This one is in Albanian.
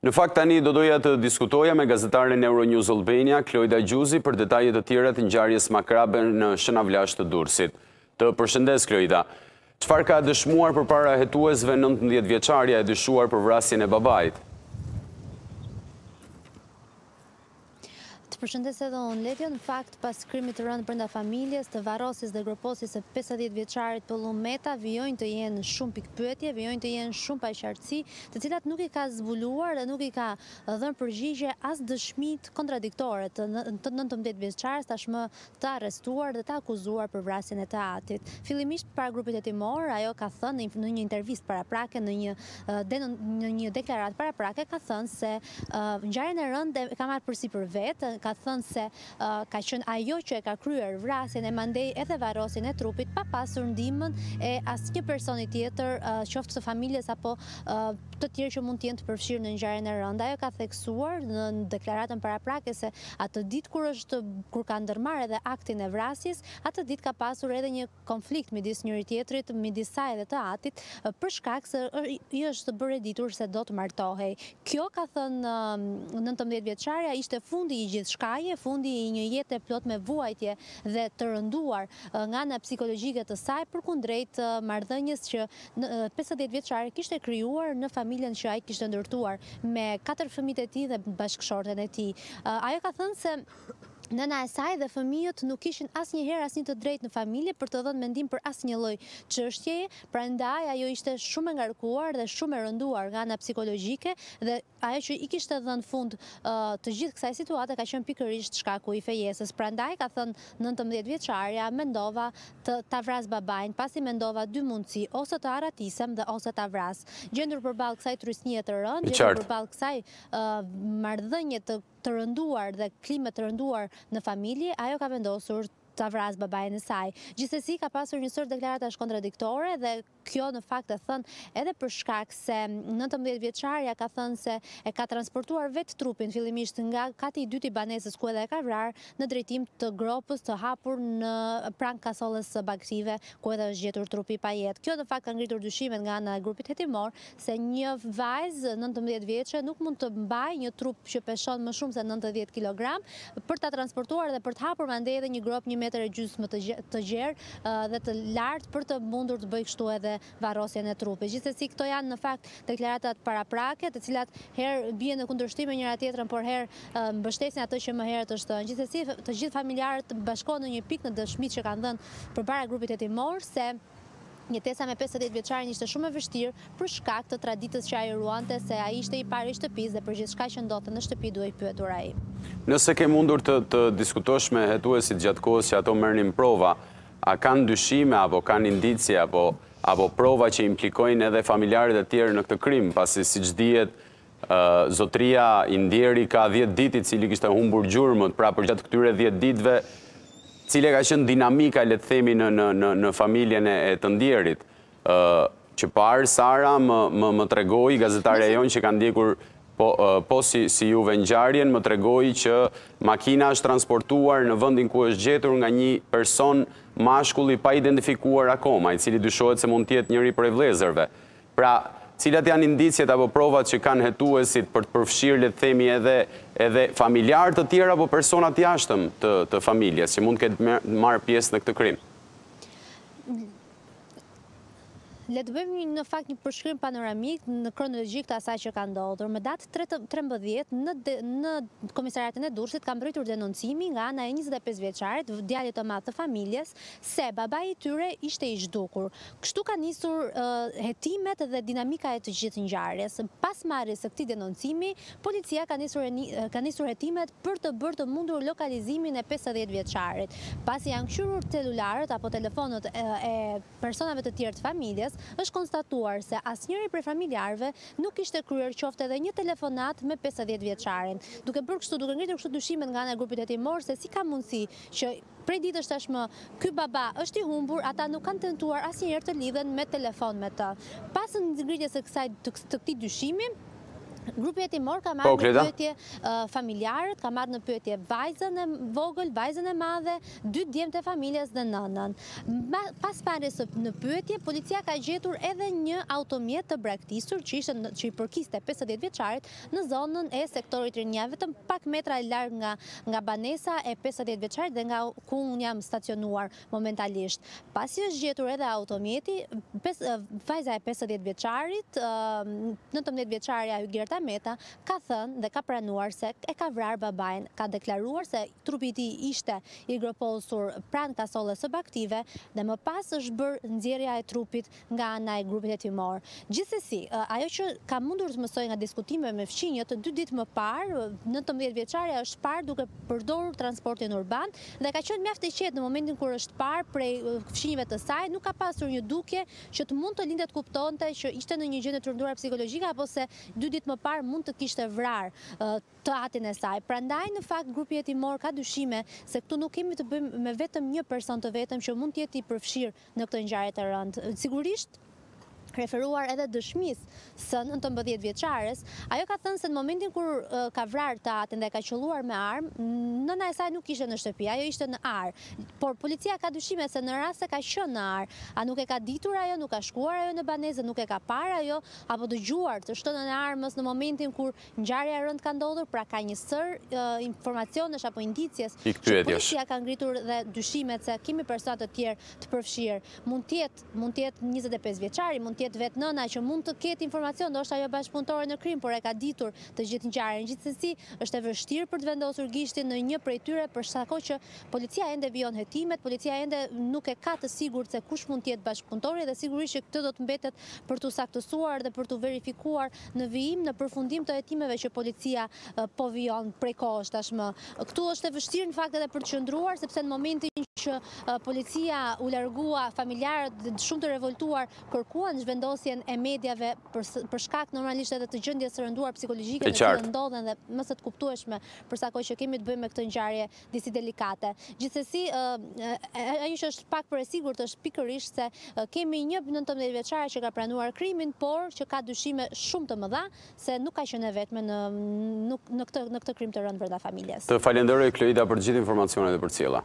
Në fakt tani do doja të diskutoja me gazetaren e Euronews Albania, Klojda Gjuzi për detaje të tjera të ngjarjes makrabe në Shënavlash të Durrësit. Të përshëndes Klojda. Çfarë ka dëshmuar përpara hetuesve nëntëmbëdhjetë vjeçarja e dyshuar për vrasjen e babait? Të përshëndes edhe unë, Ledjo, në fakt pas krimit të rëndë brenda familjes, të varrosjes dhe groposjes së pesëdhjetë vjeçarit Pëllumb Meta, vijojnë të jenë shumë pikëpyetje, vijojnë të jenë shumë paqartësi, të cilat nuk i ka zbuluar dhe nuk u ka dhënë përgjigje as dëshmitë kontradiktore të nëntëmbëdhjetë vjeçares, tashmë të arrestuar dhe të akuzuar për vrasjen e të atit. Fillimisht para grupit hetimor, ajo ka thënë në një intervistë paraprake, në një në një deklaratë paraprake ka thënë se ngjarjen e rëndë e ka marrë përsipër vetë, ka thënë se ka qenë ajo që e ka kryer vrasjen e mandej edhe varrosjen e trupit pa pasur ndihmën e asnjë personi tjetër, qoftë të familjes apo të tjerë që mund të jenë të përfshirë në ngjarjen e rëndë. Ajo ka theksuar në deklaratën paraprake se Atë ditë kur është kur ka ndërmarrë edhe aktin e vrasjes, atë ditë ka pasur edhe një konflikt midis njëri-tjetrit, midis saj edhe të atit, për shkak se i është bërë e ditur se do të martohej. Kjo, ka thënë nëntëmbëdhjetë vjeçarja, ishte fundi i gjithçkaje, fundi i një jete plot me vuajtje dhe të rënduar nga ana psikologjike të saj përkundrejt marrëdhënies që pesëdhjetë vjeçari kishte krijuar në familjen që ai kishte ndërtuar me katër fëmijët e tij dhe bashkëshorten e tij. Ajo ka thënë se nëna e saj dhe fëmijët nuk kishin asnjëherë asnjë të drejtë në familje për të dhënë mendim për asnjë lloj çështjeje, prandaj ajo ishte shumë e ngarkuar dhe shumë e rënduar nga ana psikologjike dhe Ajo që i kishte dhënë fund të gjithë kësaj situate ka qenë pikërisht shkaku i fejesës. Prandaj ka thënë nëntëmbëdhjetë vjeçarja, mendova të ta vras babain, pasi mendova dy mundësi, ose të arratisem dhe ose ta vras. Gjendur përballë kësaj trysnie të rëndë, gjendur përballë kësaj marrëdhënie të të rënduar dhe klime të rënduar në familje, ajo ka vendosur ta vrasë babain e saj. Gjithsesi ka pasur një sërë deklaratash kontradiktore dhe Kjo në fakt e thënë edhe për shkak se nëntëmbëdhjetë vjeçarja ka thënë se e ka transportuar vetë trupin fillimisht nga kati i dytë i banesës ku edhe e ka vrarë në drejtim të gropës të hapur në pranë kasollës së bagëtive ku edhe është gjetur trupi pa jetë. Kjo në fakt ka ngritur dyshimet nga ana e grupit hetimor se një vajzë nëntëmbëdhjetë vjeçe nuk mund të mbajë një trup që peshon më shumë se nëntëdhjetë kilogramë për ta transportuar dhe për të hapur mandej edhe një gropë një metër e gjysmë të gjerë dhe të lartë për të mundur të bëjë kështu edhe varrosjen e trupit. Gjithsesi këto janë në fakt deklaratat paraprake, të cilat herë bien në kundërshtim me njëra tjetrën, por herë mbështesin atë që më herët është thënë. Gjithsesi të gjithë familjarët bashkohen në një pikë në dëshmitë që kanë dhënë përpara grupit hetimor se Jetesa me pesëdhjetë vjeçarin ishte shumë e vështirë për shkak të traditës që ai ruante se ai ishte i pari i shtëpisë dhe për gjithçka që ndodhte në shtëpi duhej pyetur ai. Nëse ke mundur të të diskutosh me hetuesit gjatë kohës që ato merrnin prova, a kanë dyshime apo kanë indicie apo apo prova që implikojnë edhe familjarët e tjerë në këtë krim, pasi siç dihet Zotëria i ndjeri ka dhjetë ditë i cili kishte humbur gjurmët, pra përgjatë këtyre dhjetë ditëve, cila ka qenë dinamika le të themi në në në në familjen e të ndjerit. Ë qëparë Sara më më më tregoi gazetarja jonë që ka ndjekur po po si si juve ngjarjen më tregoi që makina është transportuar në vendin ku është gjetur nga një person mashkull i paidentifikuar akoma, i cili dyshohet se mund të jetë njëri prej vëllezërve. Pra, cilat janë indiciet apo provat që kanë hetuesit për të përfshirë, le të themi, edhe edhe familjarë të tjerë apo persona të jashtëm të të familjes, që mund të ketë marrë pjesë në këtë krim? Le të bëjmë në fakt një përshkrim panoramik në kronologjik të asaj që ka ndodhur. Më datë 13 në në komisariatin e Durrësit ka mbërritur denoncimi nga ana e 25 vjeçarit, djalit të madh të familjes, se babai i tyre ishte i zhdukur. Kështu ka nisur hetimet dhe dinamika e të gjithë ngjarjes. Pas marrjes së këtij denoncimi, policia ka nisur ka nisur hetimet për të bërë të mundur lokalizimin e pesëdhjetë vjeçarit. Pasi janë kqyrur celularët apo telefonat e personave të tjerë të familjes, është konstatuar se asnjëri prej familjarëve nuk kishte kryer qoftë edhe një telefonatë me pesëdhjetë vjeçarin. Duke bërë kështu, duke ngritur kështu dyshimet nga ana e grupit hetimor se si ka mundësi që Prej ditësh tashmë, ky baba është i humbur, ata nuk kanë tentuar asnjëherë të lidhen me telefon me të. Pas ngritjes së kësaj të këtij dyshimi, grupi hetimor ka marrë në pyetje familjarët, ka marrë në pyetje vajzën e vogël, vajzën e madhe, dy djemtë e familjes dhe nënën. Pas marrjes në pyetje, policia ka gjetur edhe një automjet të braktisur që ishte që i përkiste 50 vjeçarit Në zonën e sektorit Rinia, vetëm pak metra larg nga nga banesa e pesëdhjetë vjeçarit dhe nga ku unë jam stacionuar momentalisht, pasi është gjetur edhe automjeti, vajza e pesëdhjetë vjeçarit, nëntëmbëdhjetë vjeçarja Hygerta Meta, ka thënë dhe ka pranuar se e ka vrarë babain, ka deklaruar se trupi i tij ishte i groposur pranë kasolles së bagëtive dhe më pas është bërë nxjerrja e trupit nga ana e grupit hetimor. Gjithsesi, ajo që kam mundur të mësoj nga diskutime me fqinjët, dy ditë më parë, nëntëmbëdhjetë vjeçarja është parë duke përdorur transportin urban dhe ka qenë mjaft e qetë në momentin kur është parë prej fqinjëve të saj, nuk ka pasur një dukje që të mund të linte të kuptonte që ishte në një gjendje të rënduar psikologjike apo se dy ditë më parë mund të kishte vrarë të atin e saj. Prandaj në fakt grupi hetimor ka dyshime se këtu nuk kemi të bëjmë me vetëm një person të vetëm që mund të jetë i përfshirë në këtë ngjarje të rëndë. Sigurisht, referuar edhe dëshmisë së nëntëmbëdhjetë vjeçares, ajo ka thënë se në momentin kur ka vrarë të atin dhe ka qëlluar me armë, nëna e saj nuk ishte në shtëpi, ajo ishte në arë. Por policia ka dyshime se në rast se ka qënë në arë, a nuk e ka ditur ajo, nuk ka shkuar ajo në banesë nuk e ka parë ajo, apo dëgjuar të shtënën e armës në momentin kur Ngjarja e rëndë ka ndodhur, pra ka një sërë informacionesh apo indicies që policia ka ngritur dhe dyshimet se kemi persona të tjerë të përfshirë. Mund të jetë, mund të jetë 25 vjeçari, mund të jetë vetë nëna që mund të ketë informacion, ndoshta jo bashkëpunëtore në krim, por e ka ditur të gjithë ngjarjen. Gjithsesi, është e vështirë për të vendosur gishtin në një prej tyre për sa kohë që policia ende vijon hetimet, policia ende nuk e ka të sigurt se kush mund të jetë bashkëpunëtori dhe sigurisht që këtë do të mbetet për t'u saktësuar dhe për t'u verifikuar Në vijim, në përfundim të hetimeve që policia po vijon prej kohësh tashmë. Këtu është e vështirë në fakt edhe për të qëndruar, sepse në momentin që policia u largua, familjarët shumë të revoltuar kërkuan zhvendosjen e mediave për shkak normalisht edhe të gjëndjes së rënduar psikologjike që ndodhen dhe më se të kuptueshme për sa kohë që kemi të bëjmë me këtë ngjarje disi delikate. Gjithsesi, ajo që është pak për e sigurt është pikërisht se kemi një 19 vjeçare që ka pranuar krimin, por që ka dyshime shumë të mëdha se nuk ka qenë e vetme në këtë krim të rëndë brenda familjes. Të falenderoj Kloida për gjithë informacionet e përcjella.